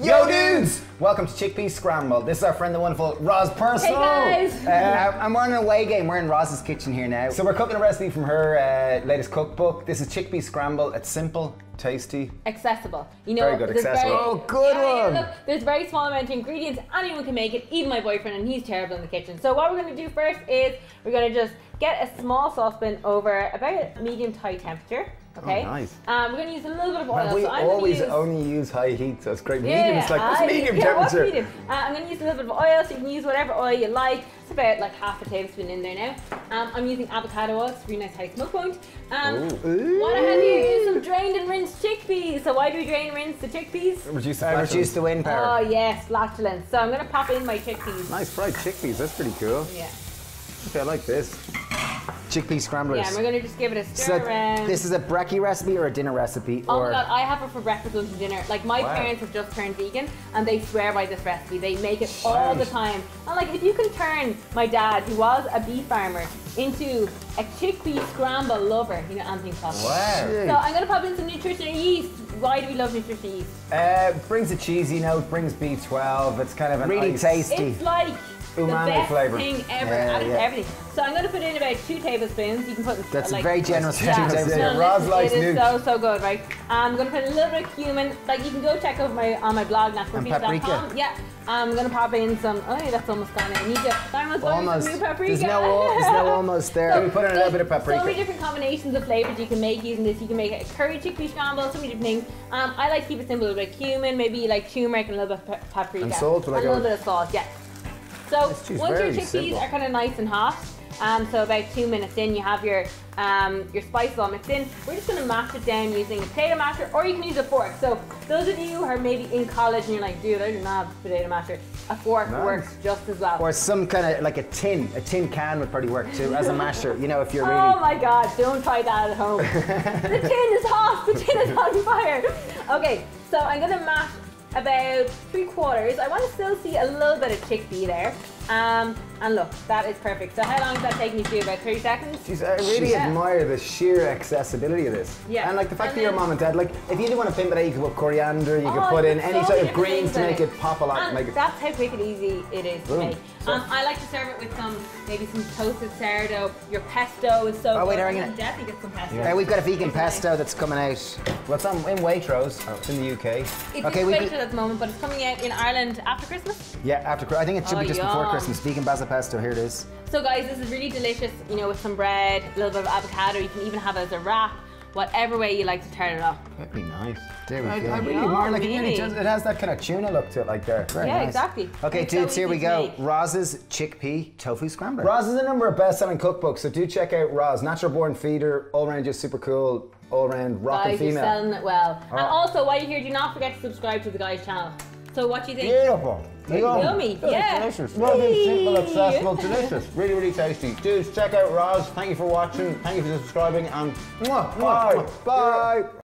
Yo, dudes! Welcome to Chickpea Scramble. This is our friend, the wonderful Roz Purcell. Hey, guys. Uh, I'm on an away game. We're in Roz's kitchen here now. So we're cooking a recipe from her uh, latest cookbook. This is Chickpea Scramble. It's simple, tasty. accessible. You know, Very good, accessible. Very, Oh, good Yeah, one. look, there's very small amount of ingredients. Anyone can make it, even my boyfriend, and he's terrible in the kitchen. So what we're going to do first is we're going to just get a small saucepan over about a medium to high temperature. Okay. Oh, nice. Um, we're going to use a little bit of oil. Man, we so I'm always use, only use high heat, so it's great. Yeah, medium is like, what's I- medium yeah, what's temperature? medium? Uh, I'm going to use a little bit of oil, so you can use whatever oil you like. It's about like half a tablespoon in there now. Um, I'm using avocado oil, it's a really nice high smoke point. Um, Ooh. what I have here is some drained and rinsed chickpeas. So why do we drain and rinse the chickpeas? Reduce the Uh, reduce the wind power. Oh power. yes, flatulence. So I'm gonna pop in my chickpeas. Nice fried chickpeas. That's pretty cool. Yeah. Okay, I like this. Chickpea scramblers. Yeah, we're gonna just give it a so stir around. this is a brekkie recipe or a dinner recipe Oh or my god, I have it for breakfast, lunch, and dinner. Like my Wow. parents have just turned vegan, and they swear by this recipe. They make it all the time. And like, if you can turn my dad, who was a beef farmer, into a chickpea scramble lover, you know, anything's possible. Wow. So I'm gonna pop in some nutritional yeast. Why do we love nutritional yeast? Uh, brings a cheesy note, brings B12. It's kind of an really ice- tasty. It's like Umami the best flavour. thing ever. Yeah, of yeah. everything. So I'm gonna put in about two tablespoons. You can put That's like, very generous. Yeah, Two Yeah, tablespoons. yeah. no, Roz listen, likes it is nuke. so so good, right? I'm gonna put a little bit of cumin. Like you can go check out my on my blog paprika. naturalbeans.com. Yeah, I'm gonna pop in some. Oh, yeah, that's almost gone. I need to. I almost Almost. some new paprika. There's no, al- there's no almost there. Can we put in a little bit of paprika? So many different combinations of flavors you can make using this. You can make a curry chickpea scramble, so many different things. Um, I like to keep it simple, like cumin, maybe like turmeric and a little bit of pa- paprika. And salt, will I And a little bit of salt, yeah. So once your chickpeas simple. are kind of nice and hot, um, so about two minutes in, you have your um, your spices all mixed in. We're just gonna mash it down using a potato masher, or you can use a fork. So those of you who are maybe in college and you're like, dude, I do not have a potato masher, a fork Nice. works just as well. Or some kind of like a tin, a tin can would probably work too as a masher. You know, if you're really. Oh my god, don't try that at home. the tin is hot, the tin is on fire. Okay, so I'm gonna mash about three quarters. I want to still see a little bit of chickpea there. Um, and look, that is perfect. So how long does that take me to do? About 30 seconds? Jeez, I really Yeah. admire the sheer accessibility of this. Yeah. And like the fact And that your then- mom and dad, like, if you didn't want to pimp it out, you could put coriander, you could Oh, put in any so sort of greens to make it pop a lot. And Make it. that's how quick and easy it is to Boom. make. So- Um, I like to serve it with some, maybe some toasted sourdough. Your pesto is so Oh, wait, good. are You we can gonna- definitely get some pesto. Uh, we've got a vegan It's pesto that's coming out. Well, it's on, in Waitrose. It's in the UK. It's Okay, in Waitrose can- at the moment, but it's coming out in Ireland after Christmas. Yeah, after Chri- I think it should Oh, be just before yum. Christmas. Vegan basil pesto. Here it is. So guys, this is really delicious, you know, with some bread, a little bit of avocado. You can even have it as a wrap, whatever way you like to turn it up. That'd be nice. There we I, go. I really Yeah, admire, like, it, really really. does, it has that kind of tuna look to it, like there. Very yeah, nice. exactly. Okay, It's so dudes, here we go. make. Roz's chickpea tofu scrambler. Roz is a number of best-selling cookbooks, so do check out Roz. Natural born feeder, all round just super cool, all round rocking Guys, you're female. selling it well. And Oh. also, while you're here, do not forget to subscribe to the guys' channel. So what do you think? Beautiful. Yum. Yummy, yeah. Delicious. Lovely, simple, Yay. accessible, delicious. Really, really tasty. Dudes, check out Roz. Thank you for watching. Thank you for subscribing. And mwah, mwah, bye.